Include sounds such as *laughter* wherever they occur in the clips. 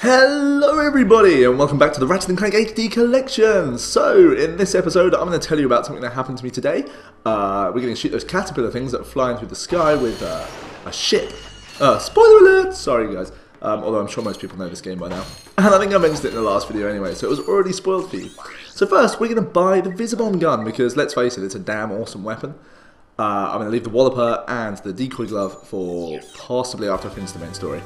Hello everybody and welcome back to the Ratchet & Clank HD Collection! So, in this episode I'm going to tell you about something that happened to me today. Uh, we're going to shoot those caterpillar things that are flying through the sky with uh, a ship. Uh, spoiler alert! Sorry guys. Um, although I'm sure most people know this game by now. And I think I mentioned it in the last video anyway, so it was already spoiled for you. So first, we're going to buy the Visibomb gun, because let's face it, it's a damn awesome weapon. Uh, I'm going to leave the Walloper and the Decoy Glove for possibly after I finish the main story.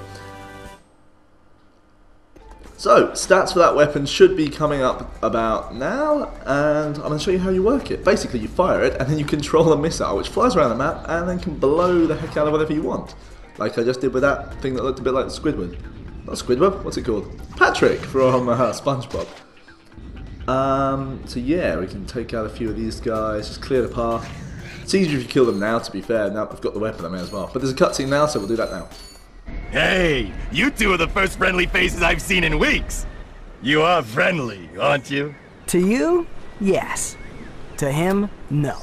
So, stats for that weapon should be coming up about now, and I'm going to show you how you work it. Basically, you fire it, and then you control a missile, which flies around the map, and then can blow the heck out of whatever you want. Like I just did with that thing that looked a bit like Squidward. Not Squidward, what's it called? Patrick from uh, SpongeBob. Um, so yeah, we can take out a few of these guys, just clear the path. It's easier if you kill them now, to be fair. Now I've got the weapon, I may as well. But there's a cutscene now, so we'll do that now. Hey, you two are the first friendly faces I've seen in weeks. You are friendly, aren't you? To you, yes. To him, no.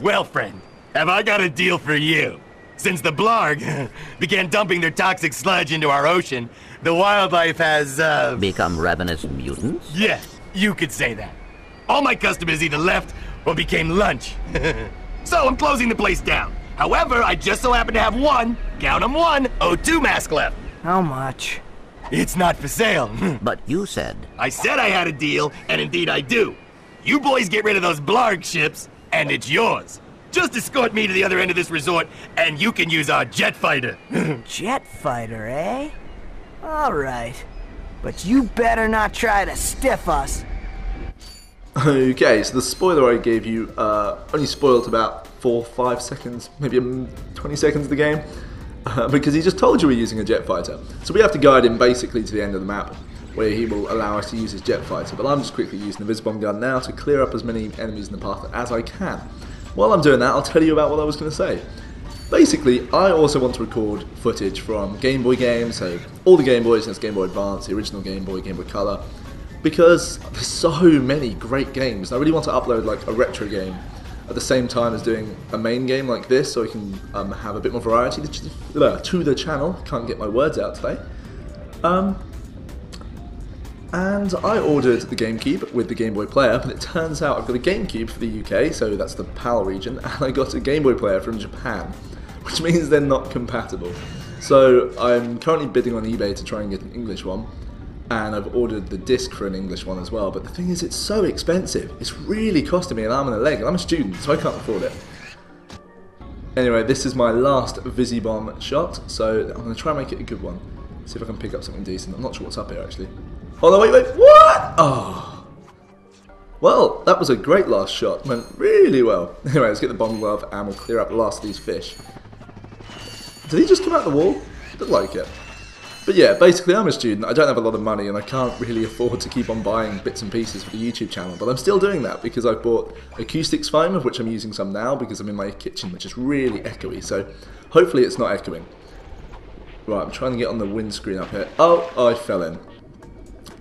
Well, friend, have I got a deal for you? Since the Blarg *laughs* began dumping their toxic sludge into our ocean, the wildlife has, uh... Become ravenous mutants? Yes, you could say that. All my customers either left or became lunch. *laughs* so I'm closing the place down. However, I just so happen to have one, count 'em one, O2 mask left. How much? It's not for sale. *laughs* But you said. I said I had a deal, and indeed I do. You boys get rid of those Blarg ships, and it's yours. Just escort me to the other end of this resort, and you can use our jet fighter. *laughs* Jet fighter, eh? Alright. But you better not try to stiff us. *laughs* Okay, so the spoiler I gave you uh, only spoiled about 4 5 seconds, maybe um, 20 seconds of the game, *laughs* uh, because he just told you we're using a jet fighter. So we have to guide him basically to the end of the map, where he will allow us to use his jet fighter. But I'm just quickly using the Visibomb gun now to clear up as many enemies in the path as I can. While I'm doing that, I'll tell you about what I was going to say. Basically, I also want to record footage from Game Boy games, so all the Game Boys, since Game Boy Advance, the original Game Boy, Game Boy Color, because there's so many great games. I really want to upload like a retro game at the same time as doing a main game like this, so I can um, have a bit more variety to the channel. Can't get my words out today. Um, and I ordered the GameCube with the Game Boy player, but it turns out I've got a GameCube for the UK, so that's the PAL region, *laughs* and I got a Game Boy player from Japan, *laughs* which means they're not compatible. So I'm currently bidding on eBay to try and get an English one, and I've ordered the disc for an English one as well. But the thing is, it's so expensive. It's really costing me an arm and a leg, and I'm a student, so I can't afford it. Anyway, this is my last Visibomb shot, so I'm going to try and make it a good one. See if I can pick up something decent. I'm not sure what's up here, actually. Oh, no, wait, wait, what? Oh. Well, that was a great last shot. Went really well. *laughs* Anyway, let's get the bomb glove and we'll clear up the last of these fish. Did he just come out the wall? Looked like it. But yeah, basically I'm a student, I don't have a lot of money and I can't really afford to keep on buying bits and pieces for the YouTube channel, but I'm still doing that because I've bought acoustics foam, of which I'm using some now because I'm in my kitchen, which is really echoey, so hopefully it's not echoing. Right, I'm trying to get on the windscreen up here. Oh, I fell in.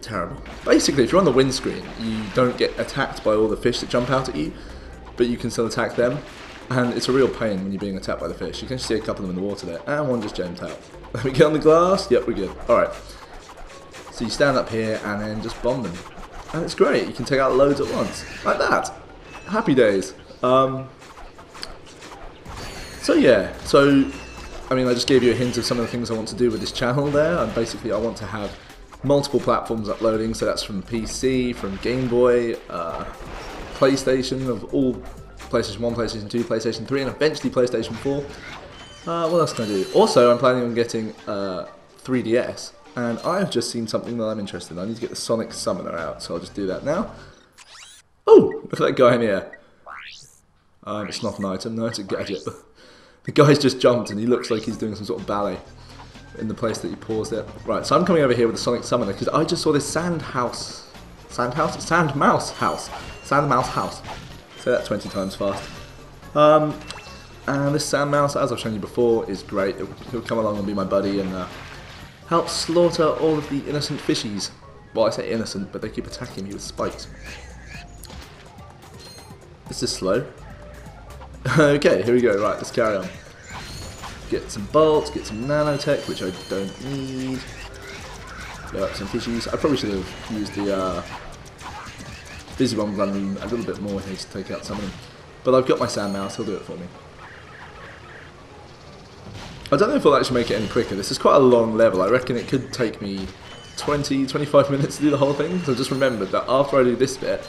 Terrible. Basically, if you're on the windscreen, you don't get attacked by all the fish that jump out at you, but you can still attack them. And it's a real pain when you're being attacked by the fish. You can see a couple of them in the water there, and one just jumped out. *laughs* Let me get on the glass. Yep, we're good. Alright. So you stand up here and then just bomb them. And it's great. You can take out loads at once. Like that. Happy days. Um, so yeah. So, I mean, I just gave you a hint of some of the things I want to do with this channel there. And basically, I want to have multiple platforms uploading. So that's from PC, from Game Boy, uh, PlayStation, of all PlayStation 1, PlayStation 2, PlayStation 3, and eventually PlayStation 4. Uh, what else can I do? Also, I'm planning on getting uh, 3DS, and I've just seen something that I'm interested in. I need to get the Sonic Summoner out, so I'll just do that now. Oh, look at that guy in here. Um, it's not an item, no, it's a gadget. *laughs* the guy's just jumped, and he looks like he's doing some sort of ballet in the place that he paused it. Right, so I'm coming over here with the Sonic Summoner, because I just saw this Sand House. Sand House? Sand Mouse House. Sand Mouse House. Say that 20 times fast. Um, and this Sand Mouse, as I've shown you before, is great. He'll come along and be my buddy and uh, help slaughter all of the innocent fishies. Well, I say innocent, but they keep attacking me with spikes. This is slow. *laughs* okay, here we go. Right, let's carry on. get some bolts, get some nanotech, which I don't need. Blow up some fishies. I probably should have used the uh, Visibomb running a little bit more here to take out some of them. But I've got my sand mouse, he'll do it for me. I don't know if I'll actually make it any quicker. This is quite a long level. I reckon it could take me 20, 25 minutes to do the whole thing. So just remember that after I do this bit,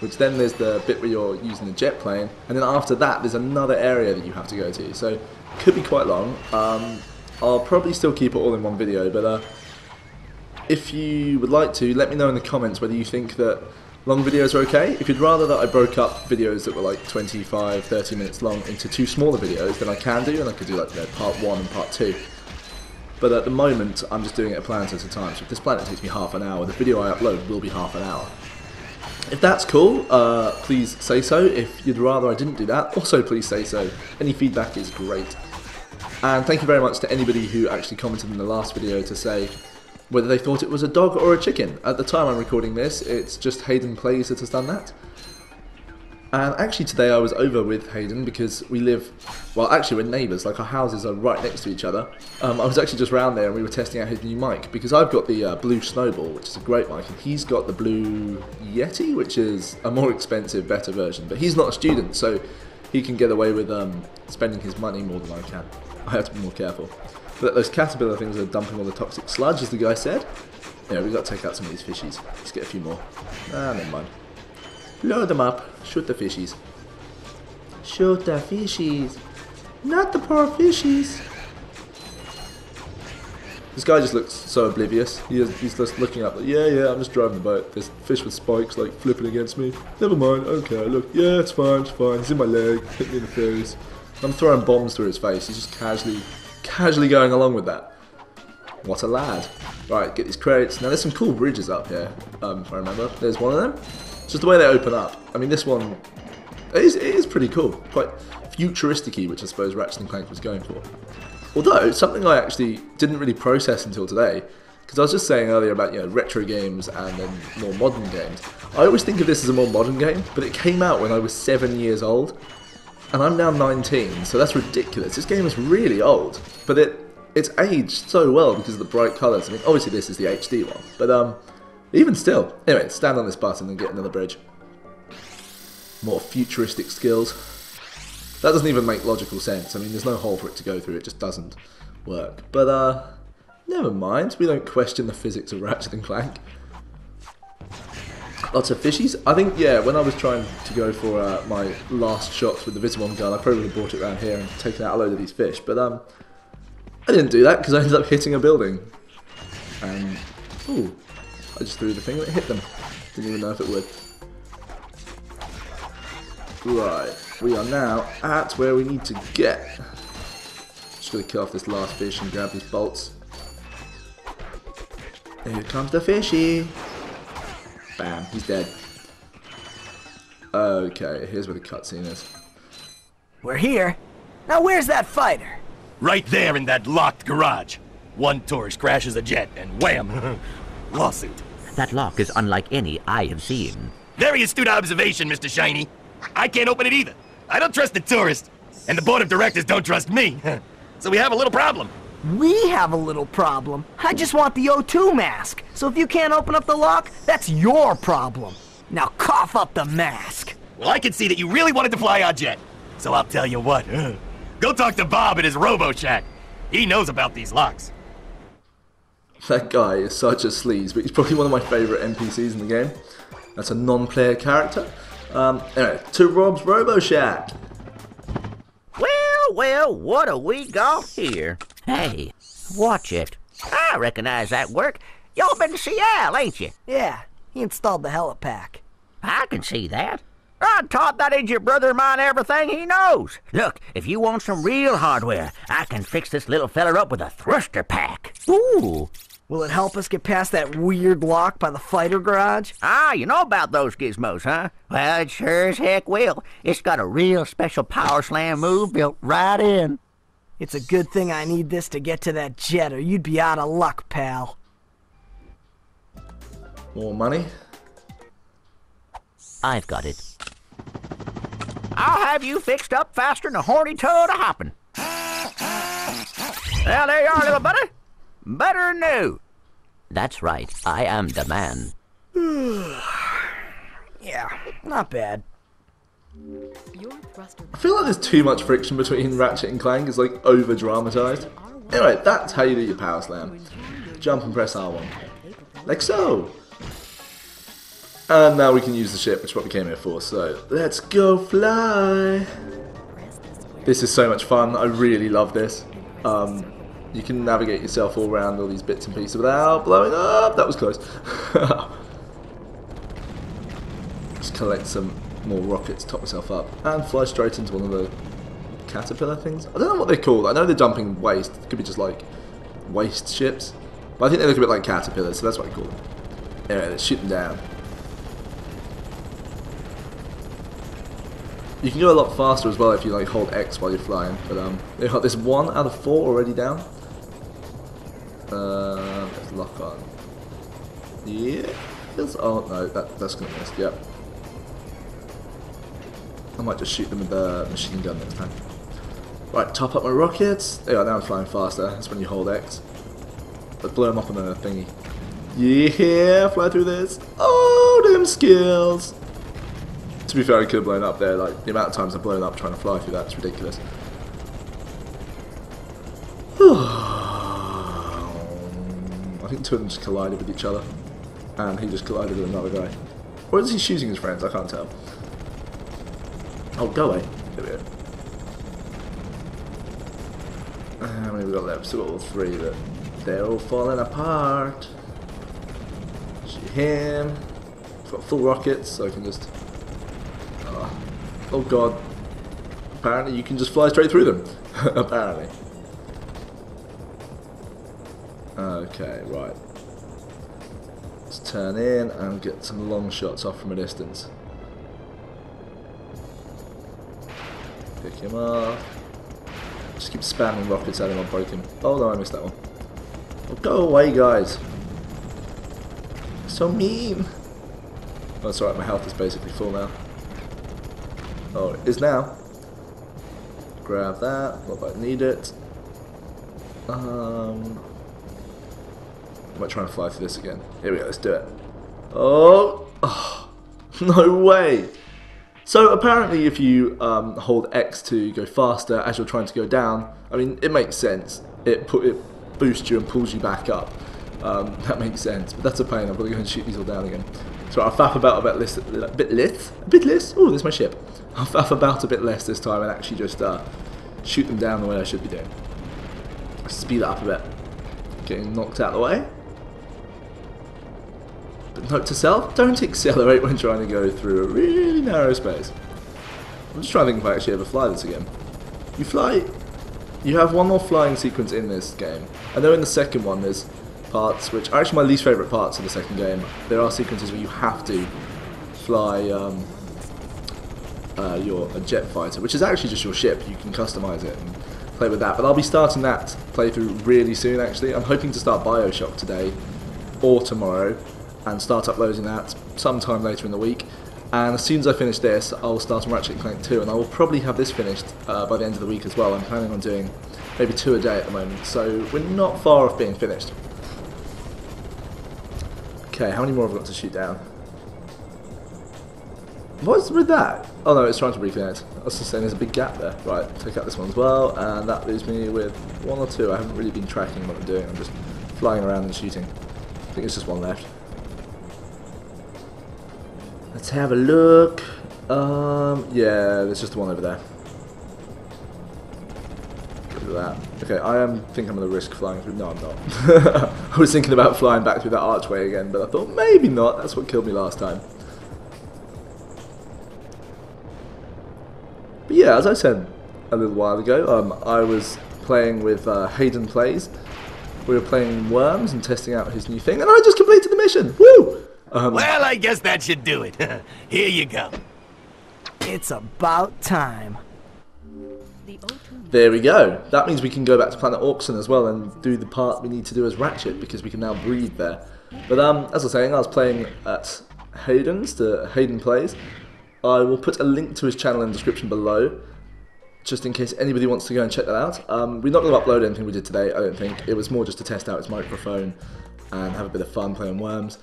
which then there's the bit where you're using the jet plane, and then after that there's another area that you have to go to. So could be quite long. Um, I'll probably still keep it all in one video, but uh, if you would like to, let me know in the comments whether you think that long videos are okay. If you'd rather that I broke up videos that were like 25, 30 minutes long into two smaller videos, then I can do, and I could do like you know, part one and part two. But at the moment, I'm just doing it a planet at a time. So if this planet takes me half an hour, the video I upload will be half an hour. If that's cool, uh, please say so. If you'd rather I didn't do that, also please say so. Any feedback is great. And thank you very much to anybody who actually commented in the last video to say whether they thought it was a dog or a chicken. At the time I'm recording this, it's just HaydnPlays that has done that. And actually today I was over with Hayden because we live, well actually we're neighbours, like our houses are right next to each other. Um, I was actually just round there and we were testing out his new mic because I've got the uh, Blue Snowball, which is a great mic, and he's got the Blue Yeti, which is a more expensive, better version. But he's not a student, so he can get away with um, spending his money more than I can. I have to be more careful. But those caterpillar things are dumping all the toxic sludge, as the guy said. Yeah, we've got to take out some of these fishies. Let's get a few more. Ah, never mind. Load them up. Shoot the fishies. Shoot the fishies. Not the poor fishies. This guy just looks so oblivious. He is, he's just looking up like, yeah, yeah, I'm just driving the boat. There's fish with spikes like flipping against me. Never mind, okay, look, yeah, it's fine, it's fine. He's in my leg, hit me in the face. I'm throwing bombs through his face. He's just casually, casually going along with that. What a lad. Right, get these crates. Now there's some cool bridges up here, um, I remember. There's one of them. It's just the way they open up. I mean, this one it is, it is pretty cool. Quite futuristic which I suppose Ratchet & Clank was going for. Although, something I actually didn't really process until today, because I was just saying earlier about you know retro games and then more modern games. I always think of this as a more modern game, but it came out when I was seven years old, and I'm now 19, so that's ridiculous. This game is really old, but it it's aged so well because of the bright colours. I mean, obviously this is the HD one, but um, even still. Anyway, stand on this button and get another bridge. More futuristic skills. That doesn't even make logical sense. I mean, there's no hole for it to go through. It just doesn't work. But, uh, never mind. We don't question the physics of Ratchet and Clank. Lots of fishies. I think, yeah, when I was trying to go for uh, my last shots with the Visibomb gun, I probably would have brought it around here and taken out a load of these fish. But, um, I didn't do that because I ended up hitting a building. And, ooh, I just threw the thing and it hit them. Didn't even know if it would. Right, we are now at where we need to get. Just gonna kill off this last fish and grab these bolts. Here comes the fishy. Bam, he's dead. Okay, here's where the cutscene is. We're here. Now where's that fighter? Right there in that locked garage. One tourist crashes a jet and wham! *laughs* Lawsuit. That lock is unlike any I have seen. Very astute observation, Mr. Shiny. I can't open it either. I don't trust the tourist. And the board of directors don't trust me. *laughs* so we have a little problem. We have a little problem. I just want the O2 mask. So if you can't open up the lock, that's your problem. Now cough up the mask. Well, I can see that you really wanted to fly our jet. So I'll tell you what. Go talk to Bob at his Robo Shack. He knows about these locks. That guy is such a sleaze, but he's probably one of my favourite NPCs in the game. That's a non-player character. Um, anyway, to Rob's Robo Shack. Well, what do we got here? Hey, watch it. I recognize that work. Y'all been to Seattle, ain't you? Yeah, he installed the helipack. I can see that. I taught that idiot brother of mine everything he knows. Look, if you want some real hardware, I can fix this little feller up with a thruster pack. Ooh. Will it help us get past that weird lock by the fighter garage? Ah, you know about those gizmos, huh? Well, it sure as heck will. It's got a real special power slam move built right in. It's a good thing I need this to get to that jet, or you'd be out of luck, pal. More money. I've got it. I'll have you fixed up faster than a horny toad a hopping. Well, there you are, little buddy. Better than new. That's right. I am the man. *sighs* Yeah, not bad. I feel like there's too much friction between Ratchet and Clank. It's like over dramatized. Anyway, that's how you do your power slam. Jump and press R1. Like so. And now we can use the ship, which is what we came here for. So let's go fly. press the square. This is so much fun. I really love this. Um, you can navigate yourself all around all these bits and pieces without blowing up. That was close. *laughs* Just collect some more rockets, top myself up, and fly straight into one of the caterpillar things. I don't know what they're called. I know they're dumping waste. It could be just like waste ships. But I think they look a bit like caterpillars, so that's what I call them. Anyway, let's shoot them down. You can go a lot faster as well if you like hold X while you're flying. But um, they got this one out of four already down. Uh, let's lock on. Yeah. Oh no, that that's gonna miss. Yep. I might just shoot them with the machine gun next time. Right, top up my rockets. There you are, now I'm flying faster. That's when you hold X. Let's blow them up on the thingy. Yeah, fly through this. Oh, them skills. To be fair, I could have blown up there. Like the amount of times I've blown up trying to fly through that's ridiculous. Think two of them just collided with each other, and he just collided with another guy. Or is he shooting his friends? I can't tell. Oh, go away. There we go. Ah, How many we got left? Still got all three, but they're all falling apart. Shoot him. I've got full rockets, so I can just. Oh, oh god. Apparently, you can just fly straight through them. *laughs* Apparently. Okay, right. Let's turn in and get some long shots off from a distance. Pick him up. Just keep spamming rockets at him, I'll break him. Oh no, I missed that one. Oh, go away, guys. So mean. Oh, it's alright, my health is basically full now. Oh, it is now. Grab that, what if I need it. Um, I might try and fly through this again. Here we go, let's do it. Oh, oh *laughs* no way. So apparently if you um, hold X to go faster as you're trying to go down, I mean, it makes sense. It, put, it boosts you and pulls you back up. Um, *laughs* that makes sense, but that's a pain. I've got to go and shoot these all down again. So I'll faff about a bit less, a bit less, a bit less. Oh, there's my ship. I'll faff about a bit less this time and actually just uh, shoot them down the way I should be doing. Speed it up a bit. Getting knocked out of the way. Note to self, don't accelerate when trying to go through a really narrow space. I'm just trying to think if I actually ever fly this again. You fly... You have one more flying sequence in this game. I know in the second one there's parts which are actually my least favourite parts of the second game. There are sequences where you have to fly um, uh, your a jet fighter, which is actually just your ship. You can customize it and play with that. But I'll be starting that playthrough really soon. Actually, I'm hoping to start Bioshock today or tomorrow and start uploading that sometime later in the week. And as soon as I finish this, I'll start on Ratchet Clank 2, and I will probably have this finished uh, by the end of the week as well. I'm planning on doing maybe two a day at the moment, so we're not far off being finished. Okay, how many more have I got to shoot down? What's with that? Oh no, it's trying to reconnect. I was just saying there's a big gap there. Right, take out this one as well, and that leaves me with one or two. I haven't really been tracking what I'm doing, I'm just flying around and shooting. I think it's just one left. Let's have a look. Um, yeah, there's just the one over there. Rid of that. Okay, I am think I'm gonna risk flying through. No, I'm not. *laughs* I was thinking about flying back through that archway again, but I thought maybe not. That's what killed me last time. But yeah, as I said a little while ago, um, I was playing with uh, HaydnPlays. We were playing Worms and testing out his new thing, and I just completed the mission. Woo! Um, Well, I guess that should do it. *laughs* Here you go. It's about time. There we go. That means we can go back to Planet Orxon as well and do the part we need to do as Ratchet because we can now breathe there. But um, as I was saying, I was playing at Hayden's, the HaydnPlays. I will put a link to his channel in the description below. just in case anybody wants to go and check that out. Um, we're not going to upload anything we did today, I don't think. It was more just to test out his microphone and have a bit of fun playing Worms.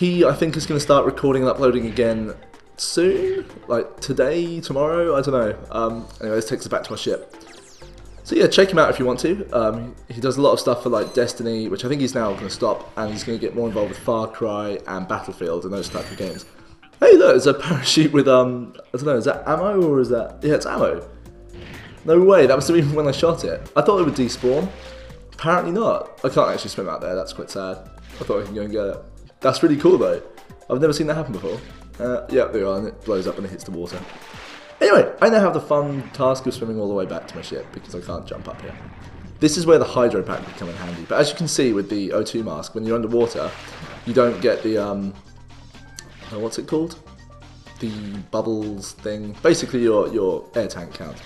He, I think, is going to start recording and uploading again soon, like today, tomorrow, I don't know. Um, anyway, this takes us back to my ship. So yeah, check him out if you want to. Um, he does a lot of stuff for like Destiny, which I think he's now going to stop, and he's going to get more involved with Far Cry and Battlefield and those type of games. Hey, look, there's a *laughs* parachute with um, I don't know, is that ammo or is that? Yeah, it's ammo. No way, that was the reason when I shot it. I thought it would despawn. Apparently not. I can't actually swim out there. That's quite sad. I thought I could go and get it. That's really cool though. I've never seen that happen before. Uh, yeah, there you are, and it blows up and it hits the water. Anyway, I now have the fun task of swimming all the way back to my ship because I can't jump up here. This is where the hydro pack would come in handy. But as you can see with the O2 mask, when you're underwater, you don't get the um, uh, what's it called? The bubbles thing. Basically, your your air tank count.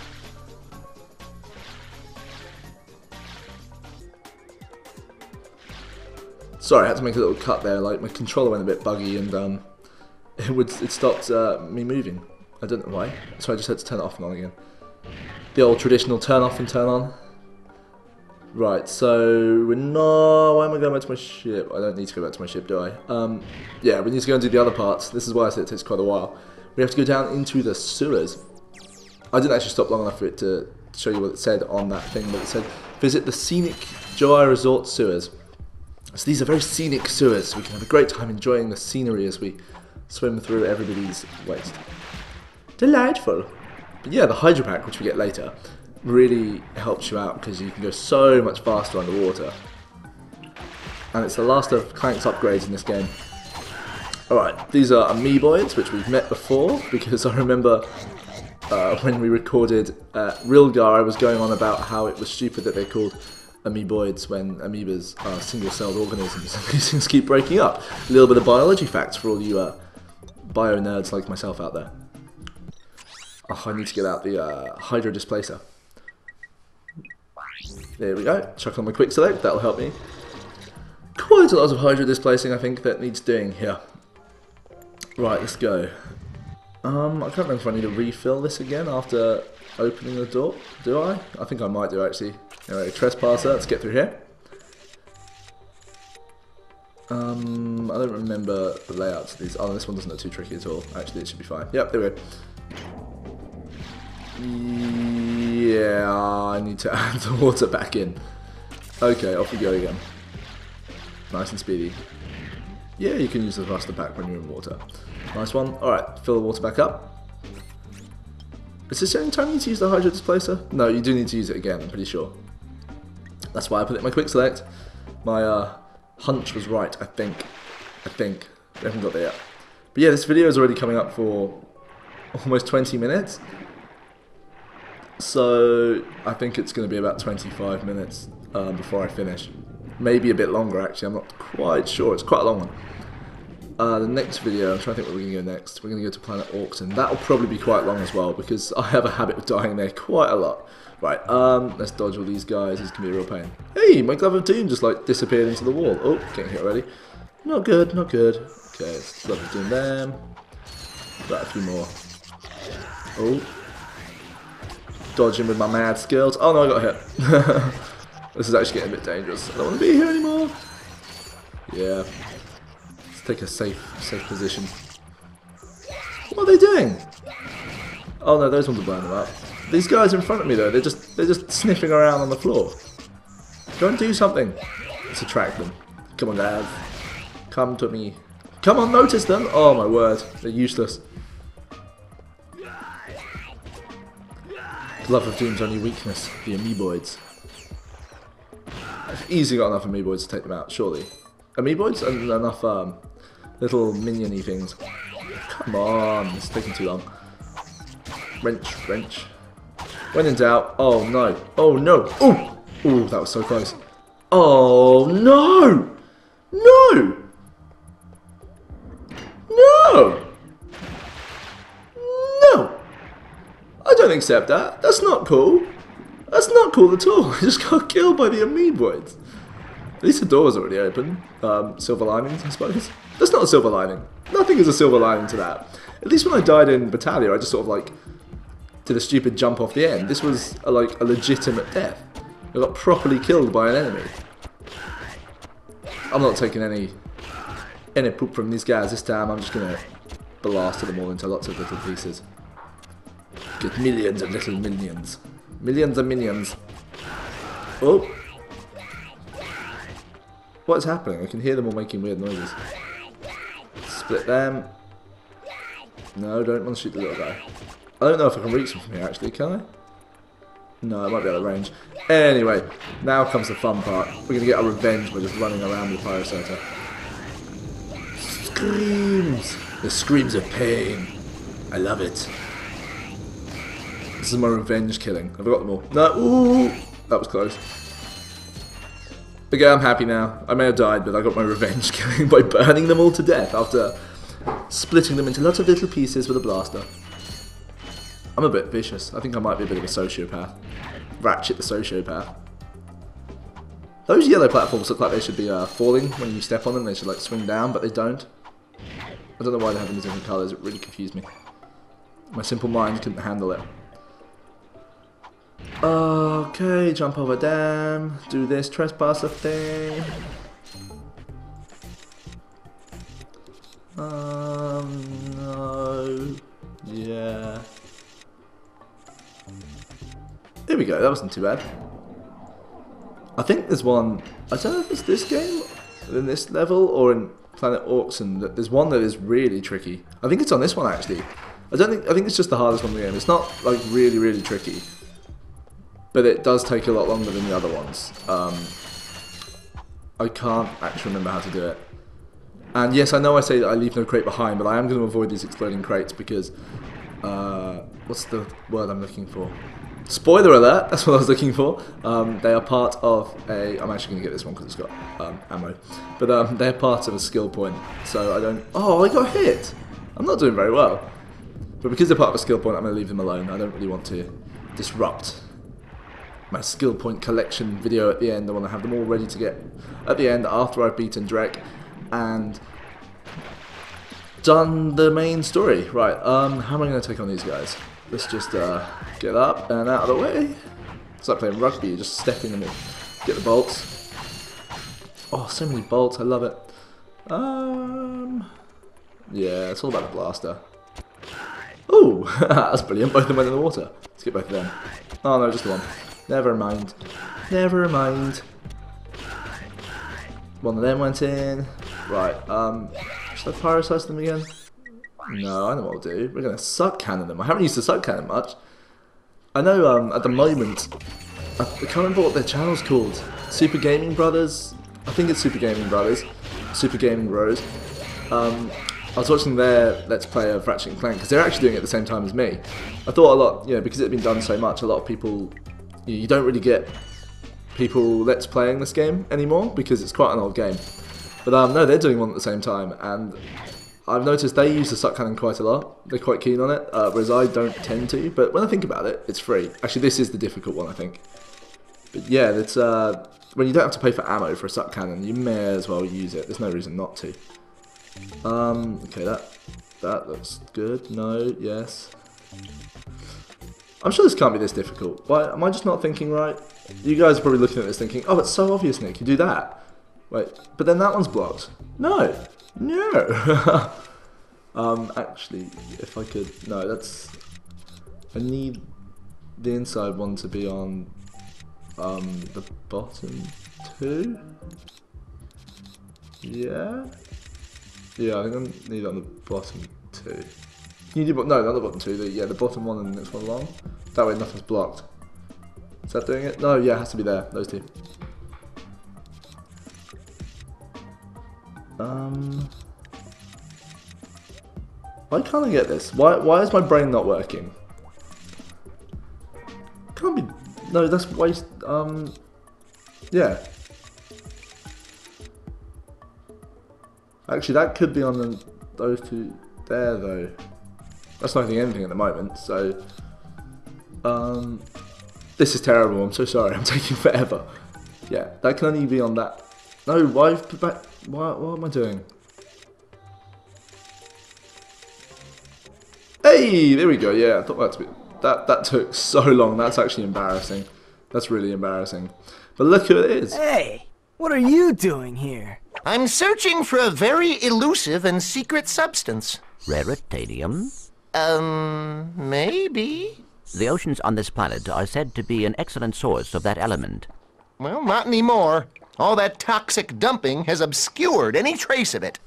Sorry, I had to make a little cut there. Like my controller went a bit buggy and um, *laughs* it would it stopped uh, me moving. I don't know why. So I just had to turn it off and on again. The old traditional turn off and turn on. Right, so we're not. Why am I going back to my ship? I don't need to go back to my ship, do I? Um, yeah, we need to go and do the other parts. This is why I said it takes quite a while. We have to go down into the sewers. I didn't actually stop long enough for it to show you what it said on that thing, but it said visit the scenic Jowai Resort sewers. So these are very scenic sewers. We can have a great time enjoying the scenery as we swim through everybody's waste. Delightful. But yeah, the hydro pack, which we get later, really helps you out because you can go so much faster underwater. And it's the last of Clank's upgrades in this game. Alright, these are amoeboids, which we've met before, *laughs* because I remember uh, when we recorded uh, Rilgar, I was going on about how it was stupid that they called amoeboids when amoebas are single-celled organisms *laughs* and these things keep breaking up. A little bit of biology facts for all you uh, bio nerds like myself out there. Oh, I need to get out the uh, Hydro Displacer. There we go. Chuck on my quick select, that'll help me. Quite a lot of Hydro Displacing I think that needs doing here. Right, let's go. Um, I can't remember if I need to refill this again after opening the door. Do I? I think I might do actually. Anyway, trespasser, let's get through here. Um, I don't remember the layouts of these. Oh, this one doesn't look too tricky at all. Actually, it should be fine. Yep, there we go. Yeah, I need to *laughs* add the water back in. Okay, off we go again. Nice and speedy. Yeah, you can use the thruster pack when you're in water. Nice one. Alright, fill the water back up. Is this the only time you need to use the Hydro Displacer? No, you do need to use it again, I'm pretty sure. That's why I put it in my quick select. My uh, hunch was right, I think. I think. We haven't got there yet. But yeah, this video is already coming up for almost 20 minutes. So I think it's going to be about 25 minutes uh, before I finish. Maybe a bit longer actually, I'm not quite sure. It's quite a long one. Uh, the next video, I'm trying to think where we're going to go next. We're going to go to Planet Orxon. That'll probably be quite long as well because *laughs* I have a habit of dying there quite a lot. Right, um, let's dodge all these guys. This can be a real pain. Hey, my glove of doom just like disappeared into the wall. Oh, getting hit already. Not good, not good. Okay, glove of doom them. Got a few more. Oh, dodging with my mad skills. Oh no, I got hit. *laughs* this is actually getting a bit dangerous. I don't want to be here anymore. Yeah. Take a safe, safe position. What are they doing? Oh no, those ones are blowing them up. These guys in front of me though, they're just they're just sniffing around on the floor. Go and do something. Let's attract them. Come on guys. Come to me. Come on, notice them. Oh my word, they're useless. Glove of Doom's only weakness, the amoeboids. I've easily got enough amoeboids to take them out, surely. Amoeboids and enough um, little miniony things. Come on, it's taking too long. Wrench, wrench. When in doubt, oh no, oh no, oh, oh, that was so close. Oh no, no, no, no. I don't accept that. That's not cool. That's not cool at all. *laughs* I just got killed by the amoeboids. At least the door was already open. Um, silver linings, I suppose. That's not a silver lining. Nothing is a silver lining to that. At least when I died in Batalia, I just sort of like did a stupid jump off the end. This was a, like a legitimate death. I got properly killed by an enemy. I'm not taking any any poop from these guys this time. I'm just gonna blast them all into lots of little pieces. Get millions of little minions. Millions of minions. Oh. What is happening? I can hear them all making weird noises. Split them. No, don't want to shoot the little guy. I don't know if I can reach him from here actually, can I? No, it might be out of range. Anyway, now comes the fun part. We're gonna get our revenge by just running around with Pyrocitor. Screams! The screams of pain. I love it. This is my revenge killing. Have I got them all? No, ooh! That was close. Okay, I'm happy now. I may have died, but I got my revenge *laughs* killing by burning them all to death after splitting them into lots of little pieces with a blaster. I'm a bit vicious. I think I might be a bit of a sociopath. Ratchet the sociopath. Those yellow platforms look like they should be uh, falling when you step on them. They should like swing down, but they don't. I don't know why they have them in different colours. It really confused me. My simple mind couldn't handle it. Okay, jump over them, Do this trespasser thing. Um, no. Yeah. There we go, that wasn't too bad. I think there's one, I don't know if it's this game, in this level, or in Planet Orxon, that there's one that is really tricky. I think it's on this one actually. I don't think, I think it's just the hardest one in the game. It's not like really, really tricky. But it does take a lot longer than the other ones. Um, I can't actually remember how to do it. And yes, I know I say that I leave no crate behind, but I am going to avoid these exploding crates because, uh, what's the word I'm looking for? Spoiler alert, *laughs* that's what I was looking for. Um, they are part of a, I'm actually going to get this one because it's got um, ammo, but um, they're part of a skill point, so I don't, oh, I got hit! I'm not doing very well. But because they're part of a skill point, I'm going to leave them alone. I don't really want to disrupt my skill point collection video at the end. I want to have them all ready to get at the end after I've beaten Drek and done the main story. Right, um, how am I going to take on these guys? Let's just uh, get up and out of the way. It's like playing rugby, you're just them in. Get the bolts. Oh, so many bolts, I love it. Um, yeah, it's all about the blaster. Oh, *laughs* that's brilliant, both of them went in the water. Let's get both of them. Oh no, just the one. Never mind. Never mind. One of them went in. Right, um, should I pyrocise them again? No, I know what I'll do. We're going to suck cannon them. I haven't used the suck cannon much. I know um, at the moment, I can't remember what their channel's called. Super Gaming Brothers? I think it's Super Gaming Brothers. Super Gaming Bros. Um, I was watching their Let's Play of Ratchet and Clank because they're actually doing it at the same time as me. I thought a lot, you know, because it had been done so much, a lot of people, you, don't really get people Let's Playing this game anymore because it's quite an old game. But um, no, they're doing one at the same time, and I've noticed they use the suck cannon quite a lot. They're quite keen on it, uh, whereas I don't tend to. But when I think about it, it's free. Actually, this is the difficult one, I think. But yeah, it's uh, when you don't have to pay for ammo for a suck cannon, you may as well use it. There's no reason not to. Um, okay, that that looks good. No, yes. I'm sure this can't be this difficult. Why am I just not thinking right? You guys are probably looking at this thinking, oh, it's so obvious, Nick. You do that. Wait, but then that one's blocked. No, no. *laughs* um, actually, if I could, no, that's. I need the inside one to be on um the bottom two. Yeah. Yeah, I think I need it on the bottom two. You do, no, not the bottom two. The, yeah, the bottom one and the next one along. That way, nothing's blocked. Is that doing it? No, yeah, it has to be there. Those two. Um, why can't I get this? Why why is my brain not working? Can't be. No, that's waste. Um, yeah. Actually, that could be on the, those two there though. That's not doing anything at the moment. So, um, this is terrible. I'm so sorry. I'm *laughs* taking forever. Yeah, that can only be on that. No, why put back? Why, what am I doing? Hey, there we go. Yeah, I thought that's a bit that that took so long. That's actually embarrassing. That's really embarrassing. But look who it is. Hey, what are you doing here? I'm searching for a very elusive and secret substance. Raritanium? Um, maybe? The oceans on this planet are said to be an excellent source of that element. Well, not anymore. All that toxic dumping has obscured any trace of it.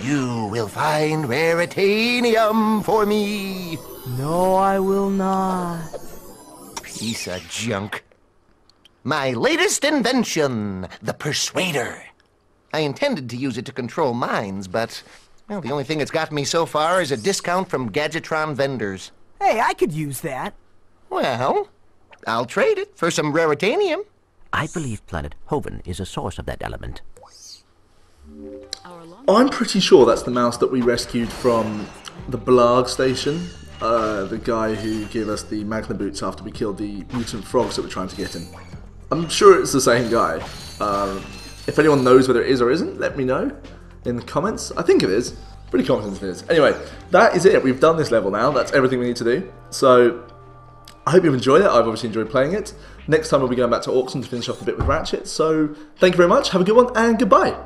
You will find raritanium for me. No, I will not. Piece of junk. My latest invention, the Persuader. I intended to use it to control minds, but, well, the only thing it's got me so far is a discount from Gadgetron vendors. Hey, I could use that. Well, I'll trade it for some raritanium. I believe planet Hoven is a source of that element. I'm pretty sure that's the mouse that we rescued from the Blarg station. Uh, the guy who gave us the Magneboots after we killed the mutant frogs that we're trying to get in. I'm sure it's the same guy. Um, if anyone knows whether it is or isn't, let me know in the comments. I think it is. Pretty confident it is. Anyway, that is it. We've done this level now. That's everything we need to do. So, I hope you've enjoyed it. I've obviously enjoyed playing it. Next time we'll be going back to Orxon to finish off the bit with Ratchet. So, thank you very much. Have a good one and goodbye.